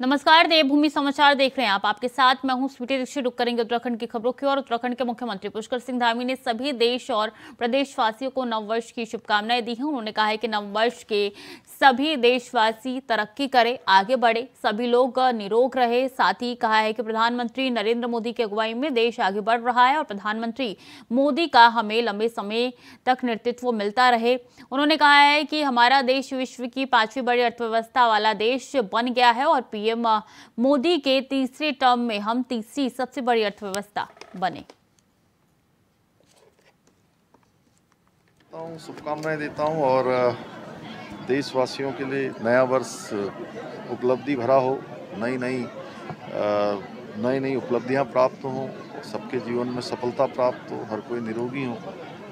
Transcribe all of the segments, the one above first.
नमस्कार, देवभूमि समाचार देख रहे हैं आप। आपके साथ मैं हूँ स्वीटी दीक्षित। रुक करेंगे उत्तराखंड की खबरों की और उत्तराखंड के मुख्यमंत्री पुष्कर सिंह धामी ने सभी देश और प्रदेशवासियों को नववर्ष की शुभकामनाएँ दी हैं। उन्होंने कहा है कि नववर्ष के सभी देशवासी तरक्की करें, आगे बढ़े। सभी लोग निरोग रहे। साथ ही कहा है कि प्रधानमंत्री नरेंद्र मोदी की अगुवाई में देश आगे बढ़ रहा है और प्रधानमंत्री मोदी का हमें लंबे समय तक नेतृत्व मिलता रहे। उन्होंने कहा है कि हमारा देश विश्व की पांचवी बड़ी अर्थव्यवस्था वाला देश बन गया है और पीएम पीएम मोदी के तीसरे टर्म में हम तीसरी सबसे बड़ी अर्थव्यवस्था बने। शुभकामनाएँ देता हूँ और देशवासियों के लिए नया वर्ष उपलब्धि भरा हो नई नई नई नई उपलब्धियाँ प्राप्त हों, सबके जीवन में सफलता प्राप्त हो, हर कोई निरोगी हो,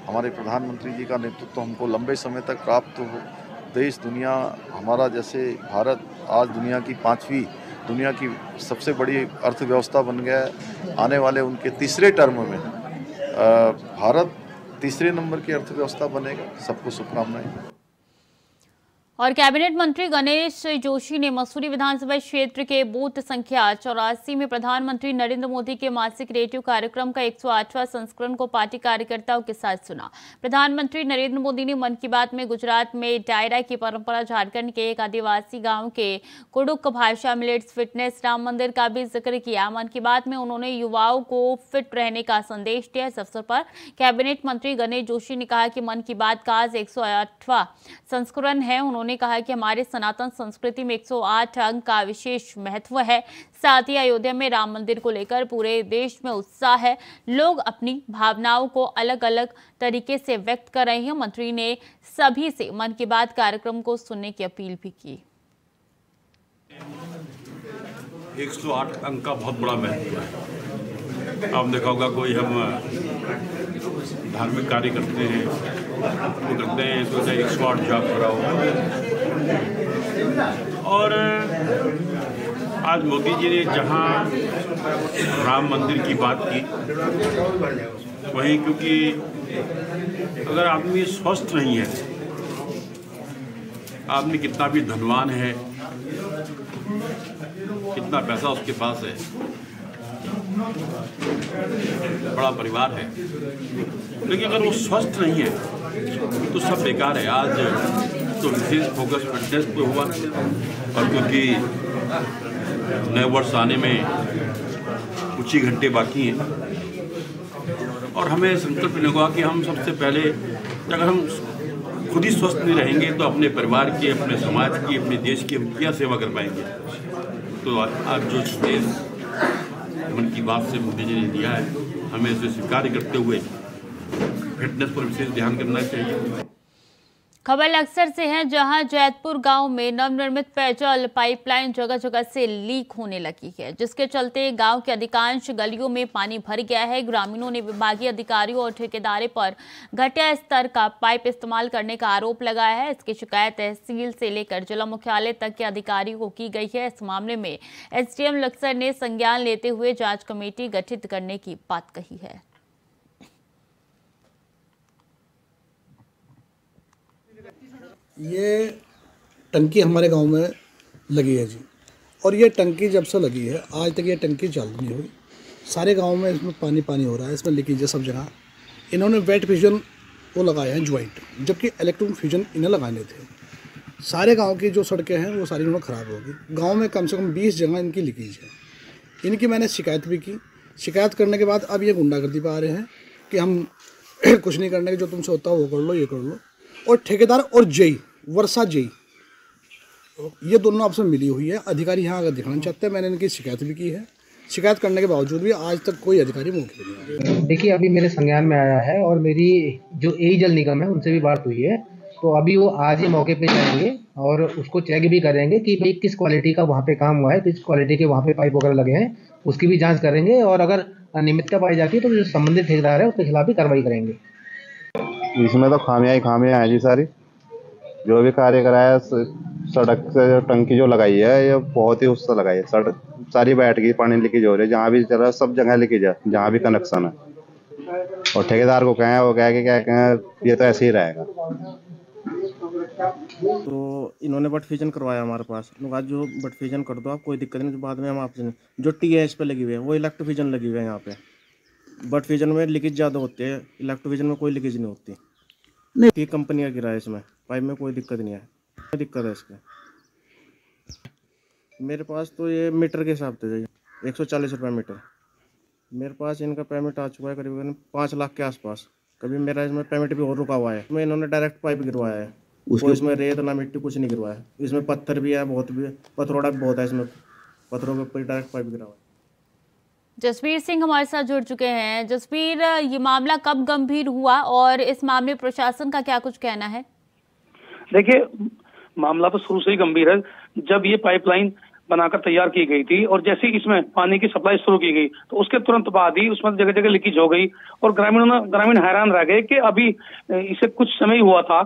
हमारे प्रधानमंत्री जी का नेतृत्व हमको लंबे समय तक प्राप्त हो, देश, दुनिया, हमारा जैसे भारत आज दुनिया की पाँचवीं, दुनिया की सबसे बड़ी अर्थव्यवस्था बन गया है। आने वाले उनके तीसरे टर्म में भारत तीसरे नंबर की अर्थव्यवस्था बनेगा। सबको शुभकामनाएँ। और कैबिनेट मंत्री गणेश जोशी ने मसूरी विधानसभा क्षेत्र के बूथ संख्या चौरासी में प्रधानमंत्री नरेंद्र मोदी के मासिक रेडियो कार्यक्रम का 108वां संस्करण को पार्टी कार्यकर्ताओं के साथ सुना। प्रधानमंत्री नरेंद्र मोदी ने मन की बात में गुजरात में डायरा की परंपरा झारखंड के एक आदिवासी गाँव के कुडुक भाषा मिलेट्स फिटनेस राम मंदिर का भी ज़िक्र किया। मन की बात में उन्होंने युवाओं को फिट रहने का संदेश दिया। इस अवसर पर कैबिनेट मंत्री गणेश जोशी ने कहा कि मन की बात का आज एक संस्करण है। उन्होंने उन्होंने कहा कि हमारे सनातन संस्कृति में 108 अंक का विशेष महत्व है। साथ ही अयोध्या में राम मंदिर को लेकर पूरे देश में उत्साह है। लोग अपनी भावनाओं को अलग अलग तरीके से व्यक्त कर रहे हैं। मंत्री ने सभी से मन की बात कार्यक्रम को सुनने की अपील भी की। 108 अंक का बहुत बड़ा महत्व है। आप देखा होगा कोई हम धार्मिक कार्य करते हैं, वो करते हैं तो एक सौ जॉब जाप करा हो और, आज मोदी जी ने जहाँ राम मंदिर की बात की, वहीं क्योंकि अगर आदमी स्वस्थ नहीं है, आदमी कितना भी धनवान है, कितना पैसा उसके पास है बड़ा परिवार है। लेकिन अगर वो स्वस्थ नहीं है तो सब बेकार है। आज तो विशेष फोकस फिटनेस पे हुआ और क्योंकि नए वर्ष आने में कुछ ही घंटे बाकी हैं और हमें संकल्प लगा कि हम सबसे पहले, अगर हम खुद ही स्वस्थ नहीं रहेंगे तो अपने परिवार की, अपने समाज की, अपने देश की हम क्या सेवा कर पाएँगे? तो आज जो देश मन की बात से मोदी जी ने दिया है। हमें इसे स्वीकार करते हुए फिटनेस पर विशेष ध्यान करना चाहिए। खबर अक्सर से है, जहाँ जैतपुर गाँव में नवनिर्मित पेयजल पाइपलाइन जगह जगह से लीक होने लगी है, जिसके चलते गाँव के अधिकांश गलियों में पानी भर गया है। ग्रामीणों ने विभागीय अधिकारियों और ठेकेदारों पर घटिया स्तर का पाइप इस्तेमाल करने का आरोप लगाया है। इसकी शिकायत तहसील से लेकर जिला मुख्यालय तक के अधिकारियों को की गई है। इस मामले में एसडीएम लक्सर ने संज्ञान लेते हुए जाँच कमेटी गठित करने की बात कही है। ये टंकी हमारे गाँव में लगी है जी। और ये टंकी जब से लगी है, आज तक ये टंकी चालू नहीं हुई। सारे गाँव में इसमें पानी पानी हो रहा है, इसमें लीकेज है सब जगह। इन्होंने वेट फ्यूजन वो लगाए हैं ज्वाइंट जबकि इलेक्ट्रॉन फ्यूजन इन्हें लगाने थे। सारे गाँव की जो सड़कें हैं, वो सारी इन्होंने ख़राब होगी गाँव में कम से कम बीस जगह इनकी लीकेज है। इनकी मैंने शिकायत भी की। शिकायत करने के बाद अब ये गुंडागर्दी पर आ रहे हैं कि हम कुछ नहीं करने के जो तुमसे होता है वो कर लो, ये कर लो। और ठेकेदार और जई वर्षा जी ये दोनों आपसे मिली हुई है। अधिकारी यहाँ अगर दिखाना चाहते हैं। मैंने इनकी शिकायत भी की है। शिकायत करने के बावजूद भी आज तक कोई अधिकारी मौके पर नहीं देखिए अभी मेरे संज्ञान में आया है और मेरी जो ए जल निगम है उनसे भी बात हुई है। तो अभी वो आज ही मौके पे जाएँगे और उसको चेक भी करेंगे कि भाई किस क्वालिटी का वहाँ पे काम हुआ है किस क्वालिटी के वहाँ पे पाइप वगैरह लगे हैं उसकी भी जाँच करेंगे और अगर अनियमितता पाई जाती है तो जो संबंधित ठेकेदार है उसके खिलाफ भी कार्रवाई करेंगे। इसमें तो खामियाँ ही खामियाँ हैं जी सारी। जो भी कार्य कराया सड़क से जो टंकी जो लगाई है, ये बहुत ही उससे लगाई है। सड़क सारी बैठ गई पानी लीकेज हो रही है, जहाँ भी चला सब जगह लीकेज है, जहाँ भी कनेक्शन है। और ठेकेदार को कहें, वो कहे कि क्या कहें, ये तो ऐसे ही रहेगा। तो इन्होंने बट फिजन करवाया हमारे पास। कहा, जो बट फिजन कर दो आप, कोई दिक्कत नहीं बाद में हम आपसे जो टी है पे लगी हुई है, वो इलेक्ट्रो फिजन लगी हुई है यहाँ पे। बट फिजन में लीकेज ज़्यादा होती है इलेक्ट्रो फिजन में कोई लीकेज नहीं होती। नहीं कंपनी का गिरा है इसमें। पाइप में कोई दिक्कत नहीं है। कोई दिक्कत है इसमें मेरे पास तो ये मीटर के हिसाब से एक सौ चालीस रुपये मीटर। मेरे पास इनका पेमेंट आ चुका है करीबन पाँच लाख के आसपास। कभी मेरा इसमें पेमेंट भी और रुका हुआ है। इसमें इन्होंने डायरेक्ट पाइप गिरवाया है। कोई इसमें रेत ना मिट्टी कुछ नहीं गिरवाया है। इसमें पत्थर भी है बहुत भी पथरोड़ा भी बहुत है इसमें। पत्थरों के ऊपर डायरेक्ट पाइप गिरा हुआ है। जसवीर सिंह हमारे साथ जुड़ चुके हैं। जसवीर, ये मामला कब गंभीर हुआ और इस मामले प्रशासन का क्या कुछ कहना है? देखिए, मामला तो शुरू से ही गंभीर है। जब ये पाइपलाइन बनाकर तैयार की गई थी और जैसे ही इसमें पानी की सप्लाई शुरू की गई तो उसके तुरंत बाद ही उसमें जगह जगह लीकेज हो गई और ग्रामीणों ग्रामीण हैरान रह गए कि अभी इसे कुछ समय हुआ था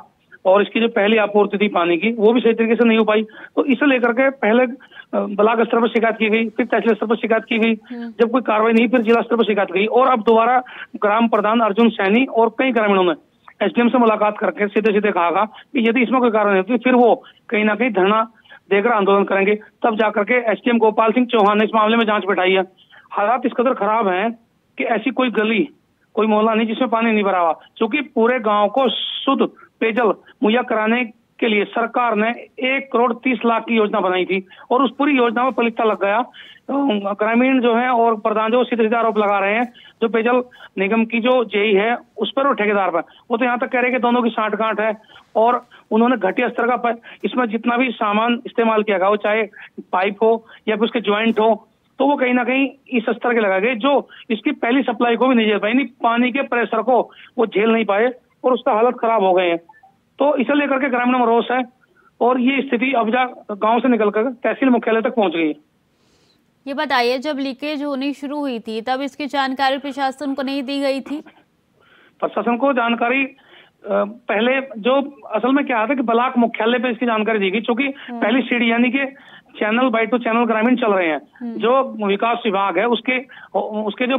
और इसकी जो पहली आपूर्ति थी पानी की, वो भी सही तरीके से नहीं हो पाई। तो इसे लेकर के पहले ब्लॉक स्तर पर शिकायत की गई फिर तहसील स्तर पर शिकायत की गई हम्म। जब कोई कार्रवाई नहीं फिर जिला स्तर पर शिकायत की और अब दोबारा ग्राम प्रधान अर्जुन सैनी और कई ग्रामीणों ने एसडीएम से मुलाकात करके सीधे सीधे कहा था कि यदि इसमें कोई कारण नहीं होती फिर वो कहीं ना कहीं धरना देकर आंदोलन करेंगे तब जाकर के एसडीएम गोपाल सिंह चौहान ने इस मामले में जाँच बैठाई है हालात इस कदर खराब हैं कि ऐसी कोई गली कोई मोहल्ला नहीं जिसमें पानी नहीं भरा हुआ क्योंकि पूरे गाँव को शुद्ध पेयजल मुहैया कराने के लिए सरकार ने एक करोड़ तीस लाख की योजना बनाई थी और उस पूरी योजना में पलिता लग गया। ग्रामीण जो है और प्रधान जो सीधे सीधे आरोप लगा रहे हैं, जो पेयजल निगम की जो जेई है, उस पर और ठेकेदार पर। वो तो यहाँ तक कह रहे हैं कि दोनों की साठ गांठ है और उन्होंने घटिया स्तर का इसमें जितना भी सामान इस्तेमाल किया गया वो चाहे पाइप हो या फिर उसके ज्वाइंट हो तो वो कहीं ना कहीं इस स्तर के लगा गए, जो इसकी पहली सप्लाई को भी नहीं झेल नहीं पानी के प्रेशर को वो झेल नहीं पाए और उसका हालत खराब हो गए हैं। तो इसे लेकर के ग्रामीण में रोष है और ये स्थिति अब जा गाँव से निकलकर तहसील मुख्यालय तक पहुँच गई है ये बताइए जब लीकेज होनी शुरू हुई थी तब इसकी जानकारी प्रशासन को नहीं दी गई थी प्रशासन को जानकारी पहले जो असल में क्या था कि ब्लॉक मुख्यालय पे इसकी जानकारी दी गई क्योंकि हम्म। पहली सीढ़ी यानी कि चैनल बाई टू चैनल ग्रामीण चल रहे हैं। हम्म। जो विकास विभाग है उसके उसके जो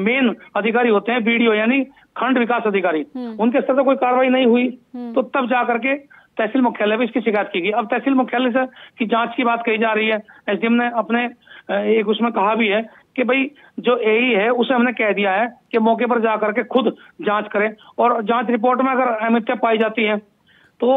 मेन अधिकारी होते हैं बीडीओ यानी खंड विकास अधिकारी हम्म। उनके स्तर पर कोई कार्रवाई नहीं हुई। तो तब जा करके तहसील मुख्यालय में इसकी शिकायत की गई। अब तहसील मुख्यालय से की जाँच की बात कही जा रही है। एसडीएम ने अपने एक उसमें कहा भी है कि भाई जो एई है उसे हमने कह दिया है कि मौके पर जाकर के खुद जाँच करें। और जाँच रिपोर्ट में अगर अमित्या पाई जाती है तो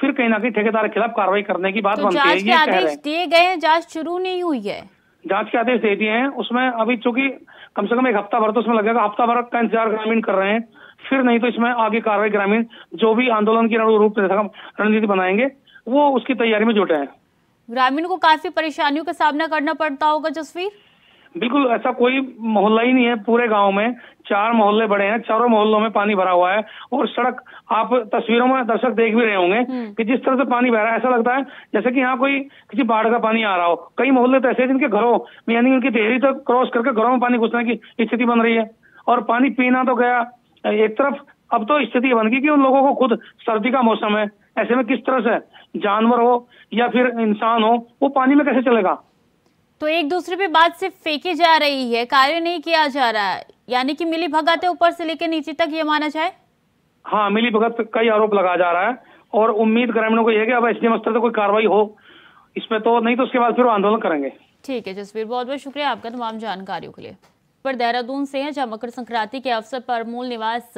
फिर कहीं ना कहीं ठेकेदार के खिलाफ कार्रवाई करने की बात तो बनती है ये रहे दिए गए जाँच शुरू नहीं हुई है। जाँच के आदेश दे दिए हैं उसमें अभी चूँकि कम से कम एक हफ़्ता भर तो उसमें लगेगा हफ़्ता भर का इंतज़ार ग्रामीण कर रहे हैं फिर नहीं तो इसमें आगे कार्रवाई ग्रामीण जो भी आंदोलन की रूप रणनीति बनाएँगे वो उसकी तैयारी में जुटे हैं। ग्रामीण को काफ़ी परेशानियों का सामना करना पड़ता होगा जसवीर। बिल्कुल ऐसा कोई मोहल्ला ही नहीं है पूरे गाँव में। चार मोहल्ले बड़े हैं चारों मोहल्लों में पानी भरा हुआ है और सड़क आप तस्वीरों में दर्शक देख भी रहे होंगे हम्म। कि जिस तरह से पानी बह रहा है ऐसा लगता है जैसे कि यहाँ कोई किसी बाढ़ का पानी आ रहा हो। कई मोहल्ले तो ऐसे जिनके घरों में यानी उनकी देहरी तक क्रॉस करके घरों में पानी घुसने की स्थिति बन रही है। और पानी पीना तो गया एक तरफ़ अब तो स्थिति बन गई कि उन लोगों को खुद सर्दी का मौसम है। ऐसे में किस तरह से जानवर हो या फिर इंसान हो वो पानी में कैसे चलेगा? तो एक दूसरे पे बात सिर्फ़ फेंकी जा रही है कार्य नहीं किया जा रहा है। यानी कि मिली भगत है ऊपर से लेकर नीचे तक ये माना जाए? हाँ मिली भगत कई आरोप लगाया जा रहा है। और उम्मीद ग्रामीणों को यह कि अब एसडीएम स्तर से कोई कार्रवाई हो इसमें तो नहीं तो उसके बाद फिर आंदोलन करेंगे। ठीक है जसवीर बहुत बहुत शुक्रिया आपका तमाम जानकारियों के लिए। पर देहरादून से हैं, जहाँ मकर संक्रांति के अवसर पर मूल निवास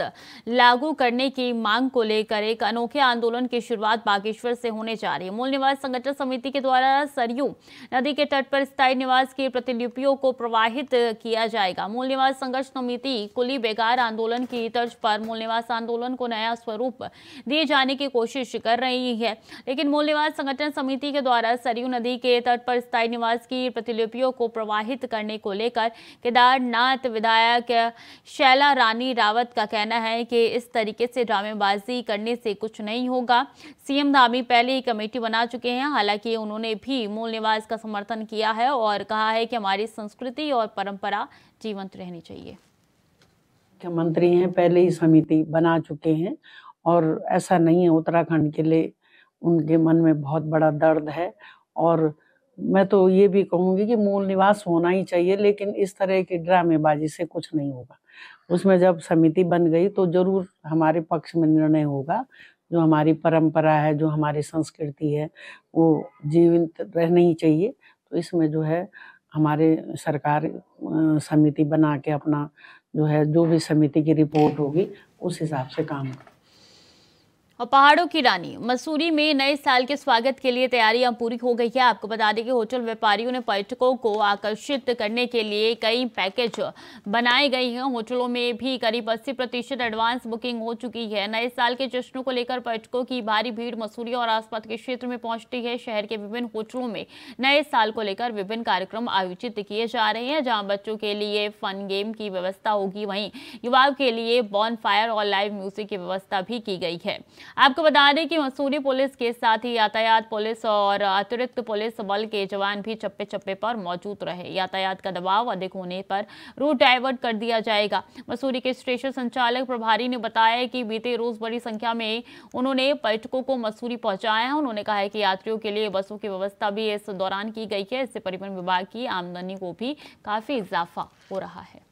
लागू करने की मांग को लेकर एक अनोखे आंदोलन की शुरुआत बागेश्वर से होने जा रही है। मूल निवास संगठन समिति के द्वारा सरयू नदी के तट पर स्थायी निवास की प्रतिलिपियों को प्रवाहित किया जाएगा। मूल निवास संघर्ष समिति, कुली बेगार आंदोलन की तर्ज पर मूल निवास आंदोलन को नया स्वरूप दिए जाने की कोशिश कर रही है। लेकिन मूल निवास संगठन समिति के द्वारा सरयू नदी के तट पर स्थायी निवास की प्रतिलिपियों को प्रवाहित करने को लेकर केदारनाथ नाथ विधायक शैला रानी रावत का कहना है कि इस तरीके से ड्रामेबाजी करने से कुछ नहीं होगा। सीएम धामी पहले ही कमेटी बना चुके हैं, हालाँकि उन्होंने भी मूल निवास का समर्थन किया है और कहा है कि हमारी संस्कृति और परंपरा जीवंत रहनी चाहिए। मुख्यमंत्री हैं, पहले ही समिति बना चुके हैं और ऐसा नहीं है, उत्तराखंड के लिए उनके मन में बहुत बड़ा दर्द है और मैं तो ये भी कहूँगी कि मूल निवास होना ही चाहिए, लेकिन इस तरह की ड्रामेबाजी से कुछ नहीं होगा। उसमें जब समिति बन गई तो ज़रूर हमारे पक्ष में निर्णय होगा। जो हमारी परंपरा है, जो हमारी संस्कृति है, वो जीवित रहनी ही चाहिए। तो इसमें जो है हमारे सरकार समिति बना के अपना जो है, जो भी समिति की रिपोर्ट होगी, उस हिसाब से काम और पहाड़ों की रानी। मसूरी में नए साल के स्वागत के लिए तैयारियाँ पूरी हो गई है। आपको बता दें कि होटल व्यापारियों ने पर्यटकों को आकर्षित करने के लिए कई पैकेज बनाए गए हैं। होटलों में भी करीब 80 प्रतिशत एडवांस बुकिंग हो चुकी है। नए साल के जश्नों को लेकर पर्यटकों की भारी भीड़ मसूरी और आसपास के क्षेत्र में पहुँचती है। शहर के विभिन्न होटलों में नए साल को लेकर विभिन्न कार्यक्रम आयोजित किए जा रहे हैं, जहाँ बच्चों के लिए फन गेम की व्यवस्था होगी। वहीं युवाओं के लिए बॉन फायर और लाइव म्यूज़िक की व्यवस्था भी की गई है। आपको बता दें कि मसूरी पुलिस के साथ ही यातायात पुलिस और अतिरिक्त पुलिस बल के जवान भी चप्पे चप्पे पर मौजूद रहे। यातायात का दबाव अधिक होने पर रूट डाइवर्ट कर दिया जाएगा। मसूरी के स्टेशन संचालक प्रभारी ने बताया कि बीते रोज बड़ी संख्या में उन्होंने पर्यटकों को मसूरी पहुँचाया। उन्होंने कहा है कि यात्रियों के लिए बसों की व्यवस्था भी इस दौरान की गई है। इससे परिवहन विभाग की आमदनी को भी काफ़ी इजाफा हो रहा है।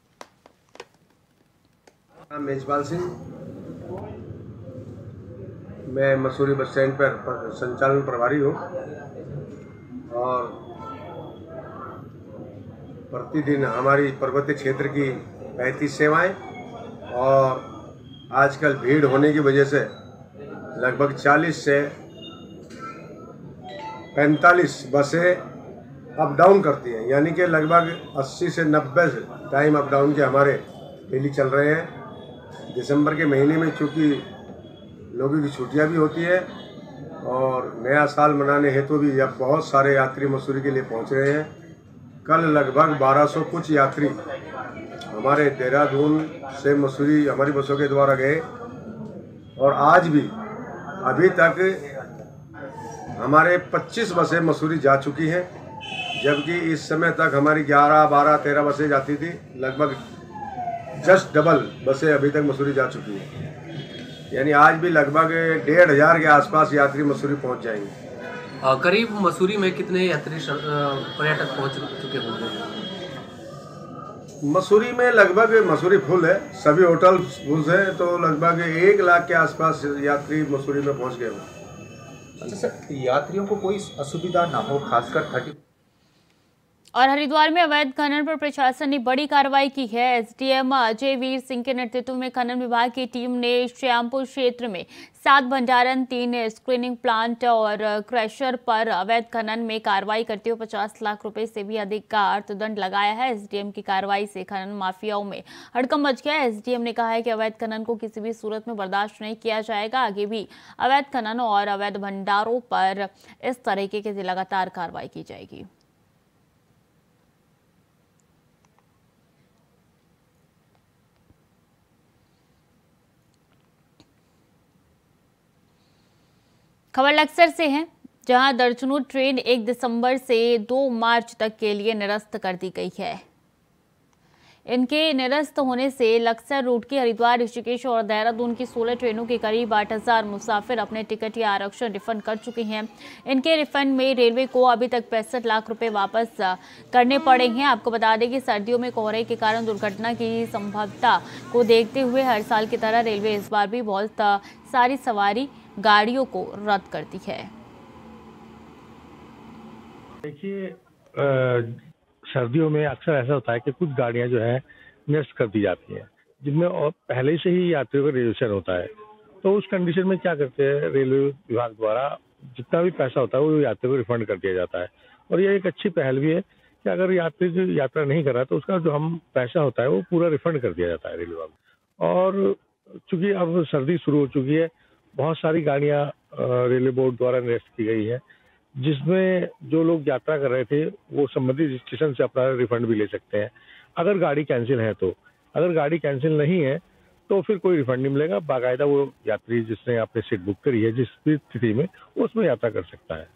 मेजपाल सिंह मैं मसूरी बस स्टैंड पर संचालन प्रभारी हूँ और प्रतिदिन हमारी पर्वतीय क्षेत्र की पैंतीस सेवाएँ और आजकल भीड़ होने की वजह से लगभग 40 से 45 बसें अप डाउन करती हैं। यानी कि लगभग 80 से 90 टाइम अप डाउन के हमारे डेली चल रहे हैं। दिसंबर के महीने में चूँकि लोगों की छुट्टियाँ भी होती है और नया साल मनाने हेतु तो भी अब बहुत सारे यात्री मसूरी के लिए पहुँच रहे हैं। कल लगभग 1200 कुछ यात्री हमारे देहरादून से मसूरी हमारी बसों के द्वारा गए और आज भी अभी तक हमारे 25 बसें मसूरी जा चुकी हैं जबकि इस समय तक हमारी 11, 12, 13 बसें जाती थी। लगभग जस्ट डबल बसें अभी तक मसूरी जा चुकी हैं। यानी आज भी लगभग डेढ़ हज़ार के आसपास यात्री मसूरी पहुँच जाएँगे। करीब मसूरी में कितने यात्री पर्यटक पहुँच चुके होंगे? मसूरी में लगभग मसूरी फुल है सभी होटल फुल है तो लगभग एक लाख के आसपास यात्री मसूरी में पहुँच गए अच्छा सर यात्रियों को कोई असुविधा ना हो खासकर थर्टी और हरिद्वार में अवैध खनन पर प्रशासन ने बड़ी कार्रवाई की है। एसडीएम अजय वीर सिंह के नेतृत्व में खनन विभाग की टीम ने श्यामपुर क्षेत्र में सात भंडारण, तीन स्क्रीनिंग प्लांट और क्रैशर पर अवैध खनन में कार्रवाई करते हुए 50 लाख रुपए से भी अधिक का अर्थदंड लगाया है। एसडीएम की कार्रवाई से खनन माफियाओं में हड़कम मच गया एसडीएम ने कहा है कि अवैध खनन को किसी भी सूरत में बर्दाश्त नहीं किया जाएगा। आगे भी अवैध खनन और अवैध भंडारों पर इस तरीके की लगातार कार्रवाई की जाएगी। खबर लक्सर से है, जहाँ दर्जनों ट्रेन एक दिसंबर से 2 मार्च तक के लिए निरस्त कर दी गई है। इनके निरस्त होने से लक्सर रूट की हरिद्वार, ऋषिकेश और देहरादून की 16 ट्रेनों के करीब 8000 मुसाफिर अपने टिकट या आरक्षण रिफंड कर चुके हैं। इनके रिफंड में रेलवे को अभी तक पैंसठ लाख रुपए वापस करने पड़े हैं। आपको बता दें कि सर्दियों में कोहरे के कारण दुर्घटना की संभवता को देखते हुए हर साल की तरह रेलवे इस बार भी बहुत सारी सवारी गाड़ियों को रद्द करती है। देखिए सर्दियों में अक्सर ऐसा होता है कि कुछ गाड़ियाँ जो है निरस्त कर दी जाती हैं, जिनमें और पहले से ही यात्रियों का रिजर्वेशन होता है। तो उस कंडीशन में क्या करते हैं, रेलवे विभाग द्वारा जितना भी पैसा होता है, वो यात्री को रिफंड कर दिया जाता है। और ये एक अच्छी पहल भी है कि अगर यात्री यात्रा नहीं कर रहा तो उसका जो हम पैसा होता है, वो पूरा रिफंड कर दिया जाता है रेलवे विभाग और चूँकि अब सर्दी शुरू हो चुकी है बहुत सारी गाड़ियाँ रेलवे बोर्ड द्वारा निरस्त की गई है, जिसमें जो लोग यात्रा कर रहे थे, वो संबंधित स्टेशन से अपना रिफंड भी ले सकते हैं। अगर गाड़ी कैंसिल है तो। अगर गाड़ी कैंसिल नहीं है तो फिर कोई रिफंड नहीं मिलेगा। बाकायदा वो यात्री जिसने आपने सीट बुक करी है, जिस भी स्थिति में, उसमें यात्रा कर सकता है।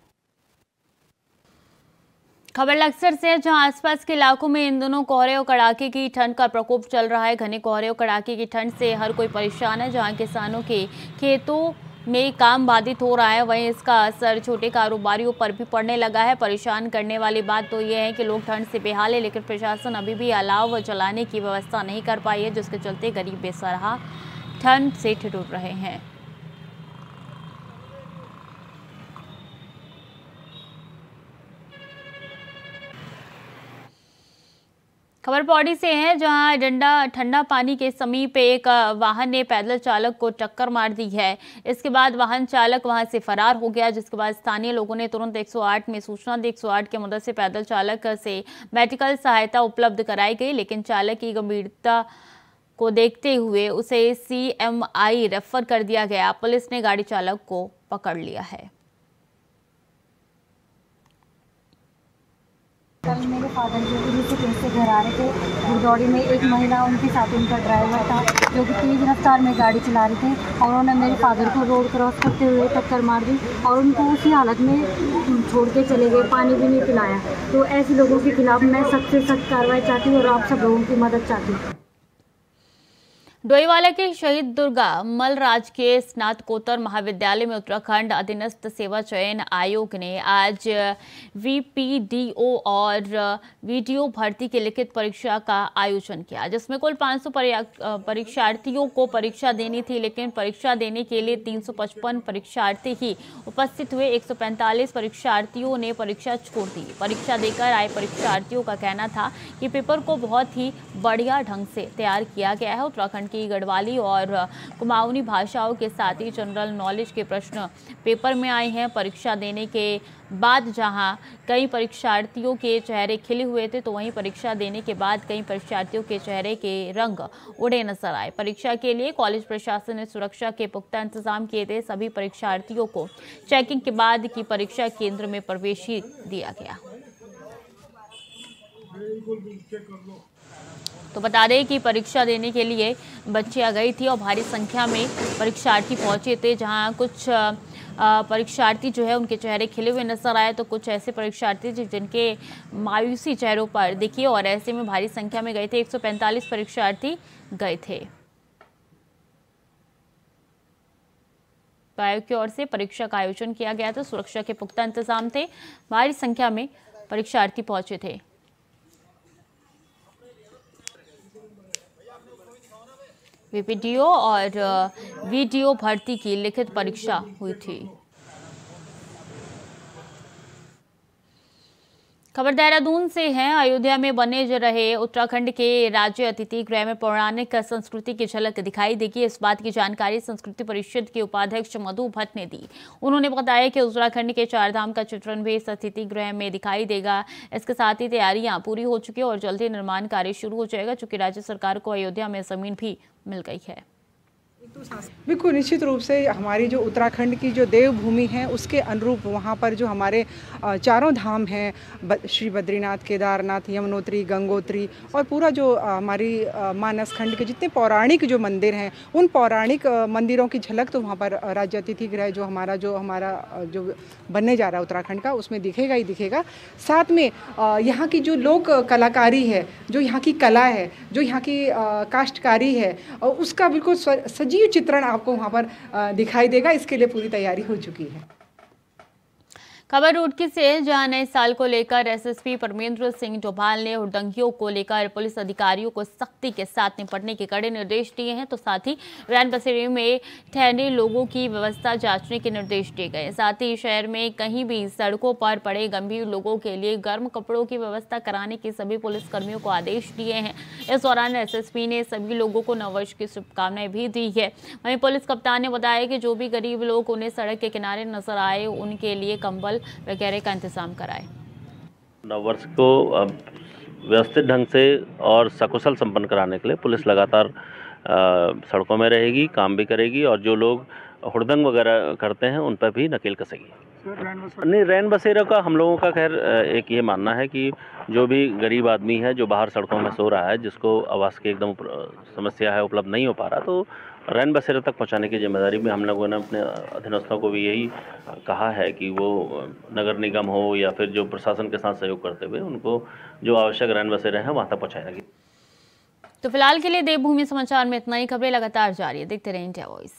खबर लक्सर से जहाँ आसपास के इलाकों में इन दिनों कोहरे और कड़ाके की ठंड का प्रकोप चल रहा है। घने कोहरे और कड़ाके की ठंड से हर कोई परेशान है, जहाँ किसानों के खेतों में काम बाधित हो रहा है। वहीं इसका असर छोटे कारोबारियों पर भी पड़ने लगा है। परेशान करने वाली बात तो यह है कि लोग ठंड से बेहाल है, लेकिन प्रशासन अभी भी अलाव चलाने की व्यवस्था नहीं कर पाई है, जिसके चलते गरीब बेसरहा ठंड से ठिठुर रहे हैं। खबर पौड़ी से है, जहाँ डंडा, ठंडा पानी के समीप एक वाहन ने पैदल चालक को टक्कर मार दी है। इसके बाद वाहन चालक वहाँ से फरार हो गया, जिसके बाद स्थानीय लोगों ने तुरंत 108 में सूचना दी। 108 के मदद से पैदल चालक से मेडिकल सहायता उपलब्ध कराई गई, लेकिन चालक की गंभीरता को देखते हुए उसे सीएमआई रेफर कर दिया गया। पुलिस ने गाड़ी चालक को पकड़ लिया है। कल मेरे फादर जो कि कहीं से घर आ रहे थे। गुरदौड़ी में एक महिला, उनके साथ उनका ड्राइवर था, जो कि तेज़ रफ्तार में गाड़ी चला रहे थे और उन्होंने मेरे फादर को रोड क्रॉस करते हुए टक्कर मार दी और उनको उसी हालत में छोड़ के चले गए, पानी भी नहीं पिलाया। तो ऐसे लोगों के खिलाफ़ मैं सख्त से सख्त कार्रवाई चाहती हूँ और आप सब लोगों की मदद चाहती हूँ। डोईवाला के शहीद दुर्गा मल राजकीय स्नातकोत्तर महाविद्यालय में उत्तराखंड अधीनस्थ सेवा चयन आयोग ने आज वीपीडीओ और वीडियो भर्ती की लिखित परीक्षा का आयोजन किया, जिसमें कुल 500 परीक्षार्थियों को परीक्षा देनी थी, लेकिन परीक्षा देने के लिए 355 परीक्षार्थी ही उपस्थित हुए। 145 परीक्षार्थियों ने परीक्षा छोड़ दी। परीक्षा देकर आए परीक्षार्थियों का कहना था कि पेपर को बहुत ही बढ़िया ढंग से तैयार किया गया है। उत्तराखंड की गढ़वाली और कुमाऊनी भाषाओं के साथ ही जनरल नॉलेज के प्रश्न पेपर में आए हैं। परीक्षा देने के बाद जहाँ कई परीक्षार्थियों के चेहरे खिले हुए थे तो वहीं परीक्षा देने के बाद कई परीक्षार्थियों के चेहरे के रंग उड़े नज़र आए। परीक्षा के लिए कॉलेज प्रशासन ने सुरक्षा के पुख्ता इंतज़ाम किए थे। सभी परीक्षार्थियों को चेकिंग के बाद की परीक्षा केंद्र में प्रवेश दिया गया। तो बता दें कि परीक्षा देने के लिए बच्चियाँ गई थी और भारी संख्या में परीक्षार्थी पहुँचे थे, जहाँ कुछ परीक्षार्थी जो है उनके चेहरे खिले हुए नज़र आए। तो कुछ ऐसे परीक्षार्थी जिनके मायूसी चेहरों पर दिखी और ऐसे में भारी संख्या में गए थे। 145 परीक्षार्थी गए थे। आयोग की ओर से परीक्षा का आयोजन किया गया था। सुरक्षा के पुख्ता इंतज़ाम थे। भारी संख्या में परीक्षार्थी पहुँचे थे। वीपीडीओ और वीडीओ भर्ती की लिखित परीक्षा हुई थी। खबर देहरादून से है। अयोध्या में बने रहे। उत्तराखंड के राज्य अतिथि गृह में पौराणिक संस्कृति की झलक दिखाई देगी। इस बात की जानकारी संस्कृति परिषद के उपाध्यक्ष मधु भट्ट ने दी। उन्होंने बताया कि उत्तराखंड के चारधाम का चित्रण भी इस अतिथि गृह में दिखाई देगा। इसके साथ ही तैयारियाँ पूरी हो चुकी है और जल्द ही निर्माण कार्य शुरू हो जाएगा, चूँकि राज्य सरकार को अयोध्या में ज़मीन भी मिल गई है। बिल्कुल निश्चित रूप से हमारी जो उत्तराखंड की जो देवभूमि है, उसके अनुरूप वहाँ पर जो हमारे चारों धाम हैं श्री बद्रीनाथ, केदारनाथ, यमुनोत्री, गंगोत्री और पूरा जो हमारी मानस खंड के जितने पौराणिक जो मंदिर हैं, उन पौराणिक मंदिरों की झलक तो वहाँ पर राज्य अतिथि गृह जो हमारा जो हमारा जो बनने जा रहा है उत्तराखंड का, उसमें दिखेगा ही दिखेगा। साथ में यहाँ की जो लोक कलाकारी है, जो यहाँ की कला है, जो यहाँ की काश्तकारी है उसका बिल्कुल सजीव चित्रण आपको वहाँ पर दिखाई देगा। इसके लिए पूरी तैयारी हो चुकी है। खबर रुड़की से जहाँ नए साल को लेकर एसएसपी परमेंद्र सिंह डोभाल ने उड़दंगियों को लेकर पुलिस अधिकारियों को सख्ती के साथ निपटने के कड़े निर्देश दिए हैं तो साथ ही रैन बसेरे में ठहरे लोगों की व्यवस्था जांचने के निर्देश दिए गए साथ ही शहर में कहीं भी सड़कों पर पड़े गंभीर लोगों के लिए गर्म कपड़ों की व्यवस्था कराने के सभी पुलिसकर्मियों को आदेश दिए हैं। इस दौरान एसएसपी ने सभी लोगों को नववर्ष की शुभकामनाएँ भी दी है। वहीं पुलिस कप्तान ने बताया कि जो भी गरीब लोग उन्हें सड़क के किनारे नज़र आए, उनके लिए कंबल वगैरह का इंतज़ाम कराए। नववर्ष को व्यवस्थित ढंग से और सकुशल संपन्न कराने के लिए पुलिस लगातार सड़कों में रहेगी, काम भी करेगी और जो लोग हुड़दंग वगैरह करते हैं, उन पर भी नकेल कसेगी। नहीं, रैन बसेरा का हम लोगों का खैर एक ये मानना है कि जो भी गरीब आदमी है, जो बाहर सड़कों में सो रहा है, जिसको आवास की एकदम समस्या है, उपलब्ध नहीं हो पा रहा तो रैन बसेरा तक पहुँचाने की ज़िम्मेदारी में हम लोगों ने अपने अधीनस्थों को भी यही कहा है कि वो नगर निगम हो या फिर जो प्रशासन के साथ सहयोग करते हुए उनको जो आवश्यक रैन बसेरे हैं वहाँ तक पहुँचाएगी तो फ़िलहाल के लिए देवभूमि समाचार में इतना ही, खबरें लगातार जारी है। देखते रहे इंडिया वॉइस।